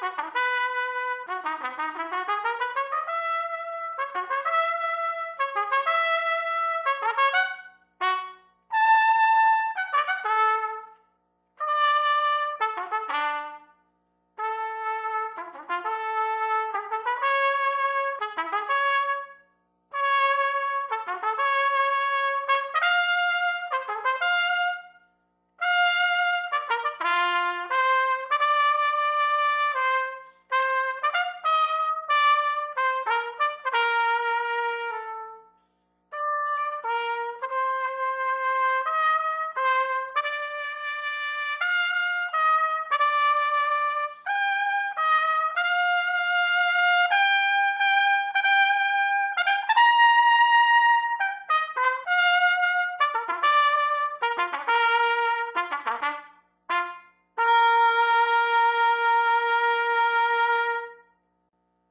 Ha ha ha!